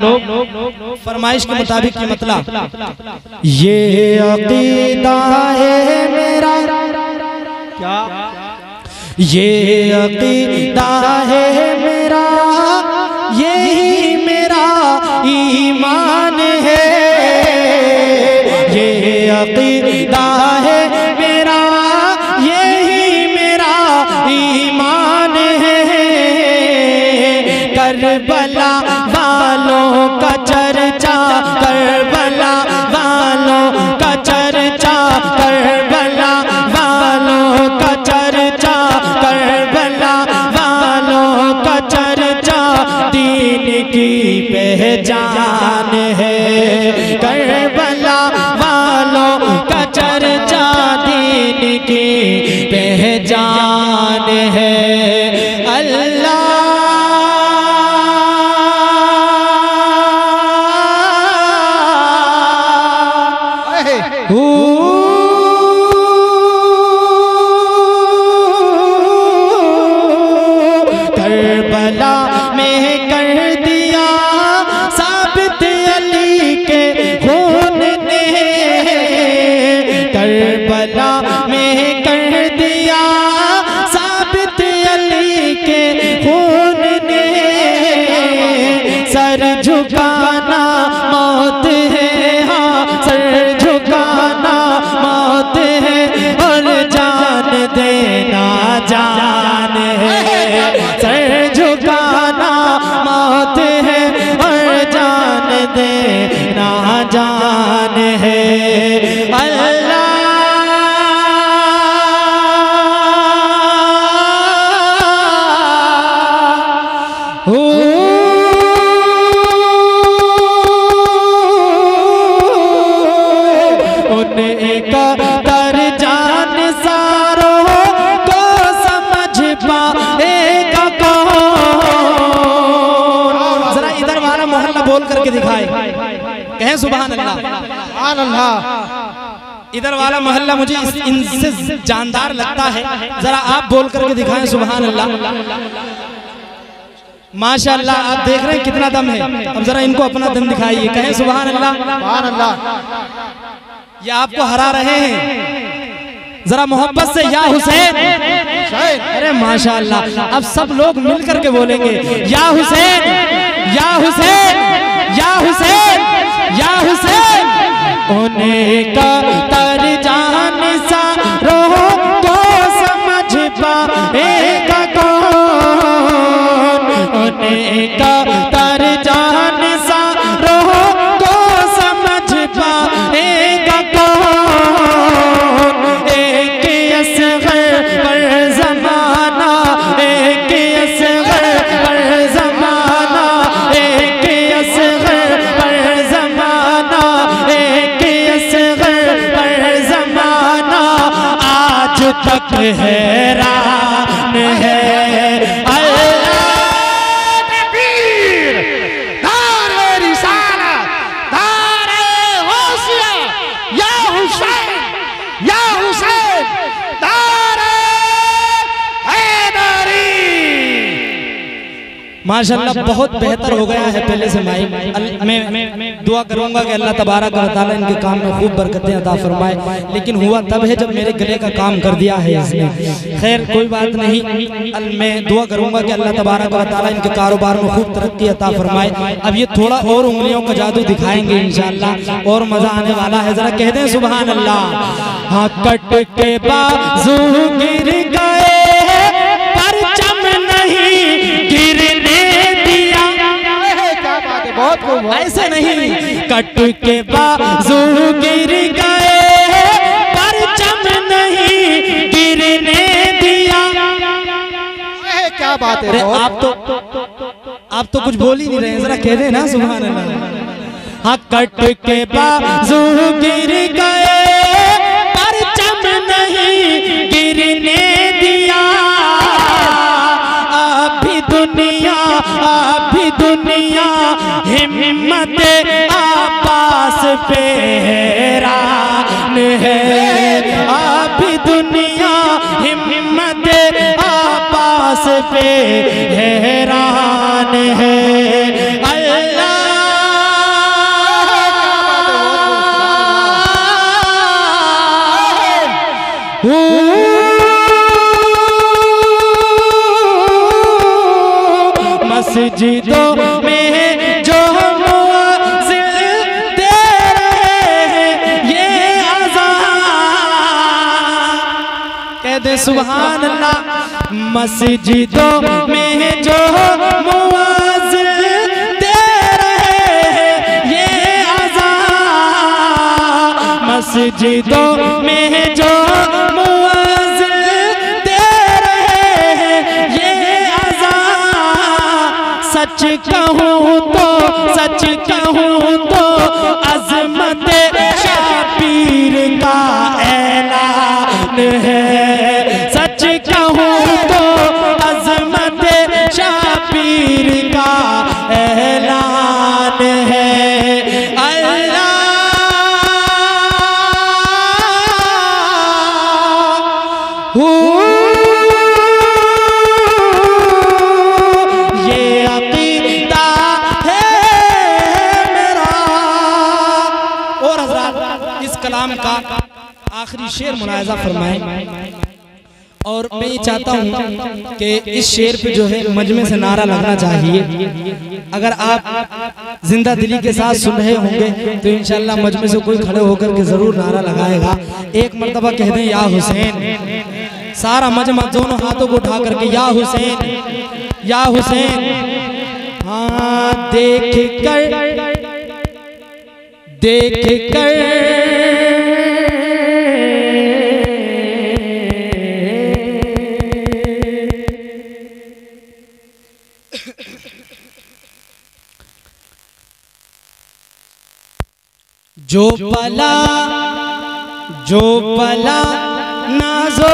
लोग फरमाइश के मुताबिक ये मतलब ये अकीदा है मेरा। क्या? ये अकीदा है मेरा। यही पहचान है। करबला वालों का चर्चा दीन की पहचान है। अल्लाह। करबला में कर झुकाना बोल करके दिखाए। कहें सुबह अल्लाह अल्लाह इधर वाला मोहल्ला मुझे इनसे जानदार लगता है। जरा आप बोल करके दिखाएँ सुबह अल्लाह माशाअल्लाह आप देख रहे हैं कितना दम है। अब जरा इनको अपना दम दिखाइए। कहें सुबह अल्लाह ये आपको हरा रहे हैं। जरा मोहब्बत से या हुसैन। अरे माशाअल्लाह अब सब लोग मिल करके बोलेंगे या हुसैन। या हुसैन या हुसैन या हुसैन। उन्हें का तर माशाल्लाह बहुत बेहतर हो गया है पहले से माई मैं दुआ करूँगा कि अल्लाह तबारक व तआला इनके काम में खूब बरकतें अता फरमाए। लेकिन हुआ तब है जब मेरे गले का काम कर दिया है इसने। खैर कोई बात नहीं। मैं दुआ करूँगा कि अल्लाह तबारक व तआला इनके कारोबार में खूब तरक्की अता फरमाए। अब ये थोड़ा और उंगलियों का जादू दिखाएँगे इंशाल्लाह। और मज़ा आने वाला है। जरा कह दें सुबहान अल्लाह। हाँ कट के बाजू गिर कट के बाजू गिर गए पर परचम नहीं गिरने दिया। ए, क्या बात है आप तो आप तो कुछ बोल ही नहीं रहे हैं जरा कह दें ना सुबह हाँ कट के बाजू गिर गए परचम नहीं गिरने दिया। अभी दुनिया अभी दुनिया। आप दुनिया हिम्मत आपास पे हैरान है। मस्जिदों दे सुभान अल्लाह मस्जिदों में जो हैं, ये अज़ान मस्जिदों में जो मुअज्जिन दे रहे हैं, ये अज़ान सच कहूँ तो सच कहूँ तो अजमत शापीर का ऐलान है। सच कहूँ तो अजमत शापीर का ऐलान है। अल्लाह। ये अकीदा है मेरा। और हजरात, इस कलाम का आखिरी शेर मुलायजा फरमाए। और मैं ये चाहता हूँ कि इस शेर पे जो है मजमे से नारा लगना चाहिए। अगर आप ज़िंदा दिली के साथ सुन रहे होंगे तो इंशाल्लाह मजमे से कोई खड़े होकर के ज़रूर नारा लगाएगा। एक मरतबा कह दें या हुसैन। सारा मजमा दोनों हाथों को उठा करके या हुसैन। या हुसैन। हाँ देख कर देख कर। जो पला जो पला नाजो